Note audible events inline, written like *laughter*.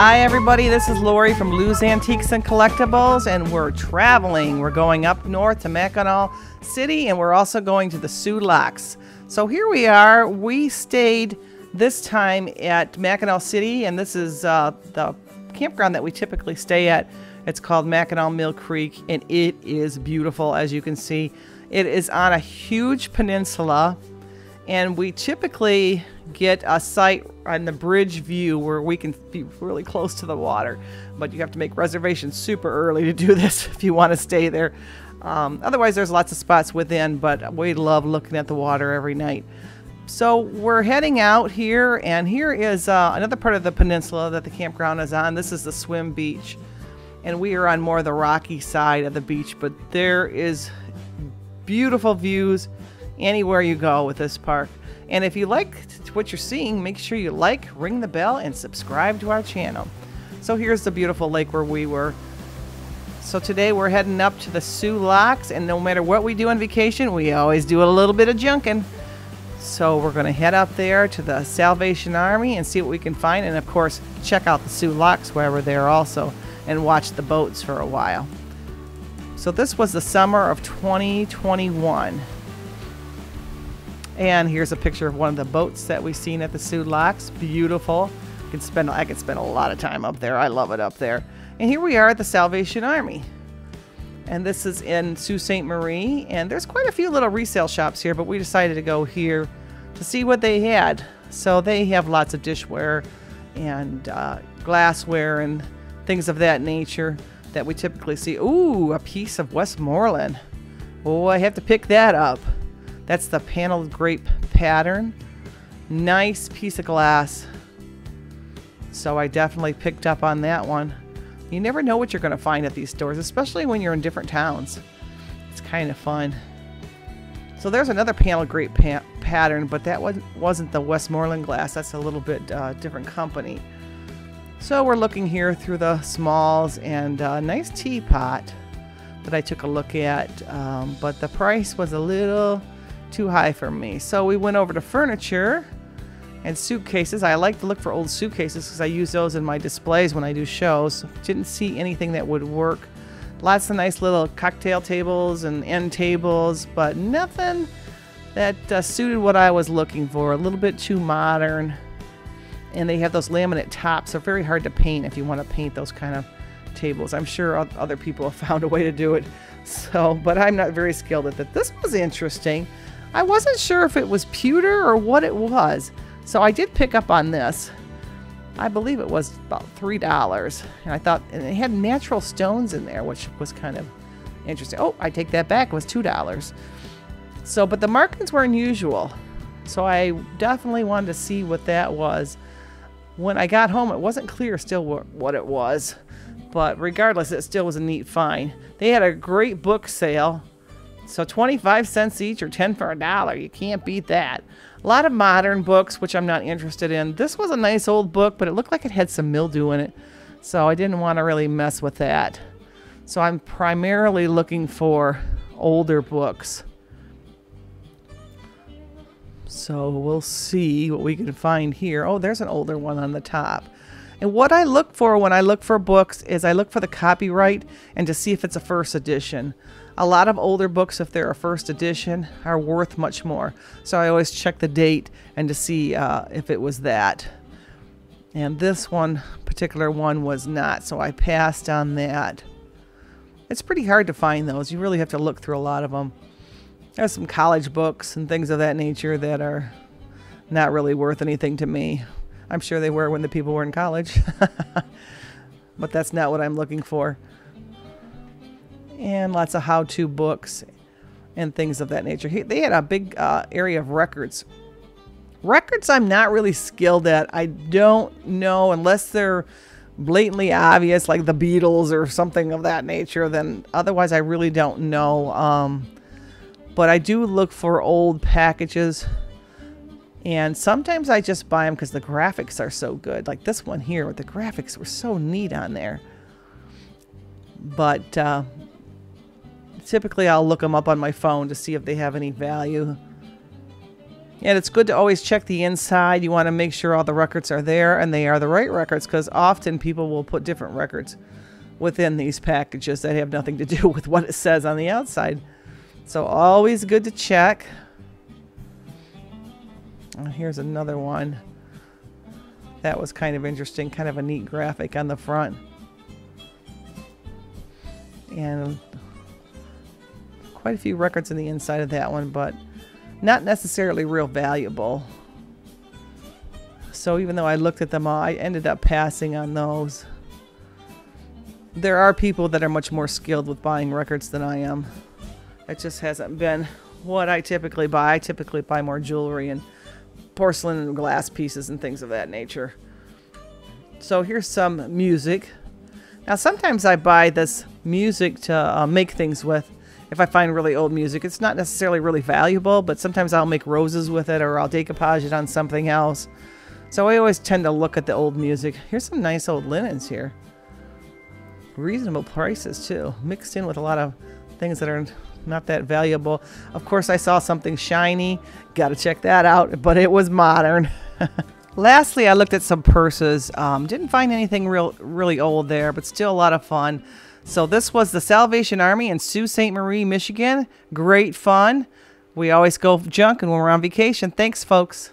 Hi, everybody. This is Lori from Lou's Antiques and Collectibles, and we're traveling. We're going up north to Mackinaw City, and we're also going to the Soo Locks. So here we are. We stayed this time at Mackinaw City, and this is uh, the campground that we typically stay at. It's called Mackinaw Mill Creek, and it is beautiful, as you can see. It is on a huge peninsula, and we typically get a site on the bridge view where we can be really close to the water. But you have to make reservations super early to do *laughs* this if you want to stay there. Um, otherwise, there's lots of spots within, but we love looking at the water every night. So we're heading out here, and here is uh, another part of the peninsula that the campground is on. This is the swim beach, and we are on more of the rocky side of the beach, but there is beautiful views anywhere you go with this park. And if you like what you're seeing, make sure you like, ring the bell, and subscribe to our channel. So here's the beautiful lake where we were. So today we're heading up to the Soo Locks, and no matter what we do on vacation, we always do a little bit of junking. So we're going to head up there to the Salvation Army and see what we can find, and of course, check out the Soo Locks while we're there also, and watch the boats for a while. So this was the summer of 2021. And here's a picture of one of the boats that we've seen at the Soo Locks. Beautiful. I could spend I could spend a lot of time up there. I love it up there. And here we are at the Salvation Army. And this is in Sault Ste. Marie. And there's quite a few little resale shops here, but we decided to go here to see what they had. So they have lots of dishware and uh, glassware and things of that nature that we typically see. Ooh, a piece of Westmoreland. Oh, I have to pick that up. That's the paneled grape pattern. Nice piece of glass. So I definitely picked up on that one. You never know what you're going to find at these stores, especially when you're in different towns. It's kind of fun. So there's another paneled grape pa pattern, but that one wasn't the Westmoreland glass. That's a little bit uh, different company. So we're looking here through the smalls and a nice teapot that I took a look at, um, but the price was a little too high for me. So we went over to furniture and suitcases. I like to look for old suitcases because I use those in my displays when I do shows. Didn't see anything that would work. Lots of nice little cocktail tables and end tables, but nothing that uh, suited what I was looking for. A little bit too modern. And they have those laminate tops. They're very hard to paint if you want to paint those kind of tables. I'm sure other people have found a way to do it. *laughs* So, but I'm not very skilled at that. This was interesting. I wasn't sure if it was pewter or what it was, so I did pick up on this. I believe it was about $3. And I thought, and it had natural stones in there, which was kind of interesting. Oh, I take that back. It was $2. So, but the markings were unusual. So I definitely wanted to see what that was. When I got home, it wasn't clear still what it was. But regardless, it still was a neat find. They had a great book sale so 25 cents each or 10 for a dollar. You can't beat that. A lot of modern books, which I'm not interested in. This was a nice old book, but it looked like it had some mildew in it. So I didn't want to really mess with that. So I'm primarily looking for older books. So we'll see what we can find here. Oh, there's an older one on the top. And what I look for when I look for books is I look for the copyright and to see if it's a first edition. A lot of older books, if they're a first edition, are worth much more. So I always check the date and to see uh, if it was that. And this one, particular one, was not, so I passed on that. It's pretty hard to find those. You really have to look through a lot of them. There's some college books and things of that nature that are not really worth anything to me. I'm sure they were when the people were in college. *laughs* but that's not what I'm looking for. And lots of how to books and things of that nature. They had a big uh, area of records. Records I'm not really skilled at. I don't know unless they're blatantly obvious, like the Beatles or something of that nature, then otherwise I really don't know. Um, but I do look for old packages and sometimes I just buy them because the graphics are so good. Like this one here, the graphics were so neat on there. But uh, typically I'll look them up on my phone to see if they have any value. And it's good to always check the inside. You want to make sure all the records are there and they are the right records because often people will put different records within these packages that have nothing to do *laughs* with what it says on the outside. So always good to check. here's another one. That was kind of interesting, kind of a neat graphic on the front. And quite a few records in the inside of that one, but not necessarily real valuable. So even though I looked at them all, I ended up passing on those. There are people that are much more skilled with buying records than I am. It just hasn't been what I typically buy. I typically buy more jewelry and porcelain and glass pieces and things of that nature. So here's some music. Now sometimes I buy this music to uh, make things with if I find really old music. It's not necessarily really valuable, but sometimes I'll make roses with it or I'll decoupage it on something else. So I always tend to look at the old music. Here's some nice old linens here. Reasonable prices too, mixed in with a lot of things that are not that valuable. Of course, I saw something shiny. Got to check that out, but it was modern. *laughs* Lastly, I looked at some purses. Um, didn't find anything real, really old there, but still a lot of fun. So this was the Salvation Army in Sault Ste. Marie, Michigan. Great fun. We always go junking when we're on vacation. Thanks, folks.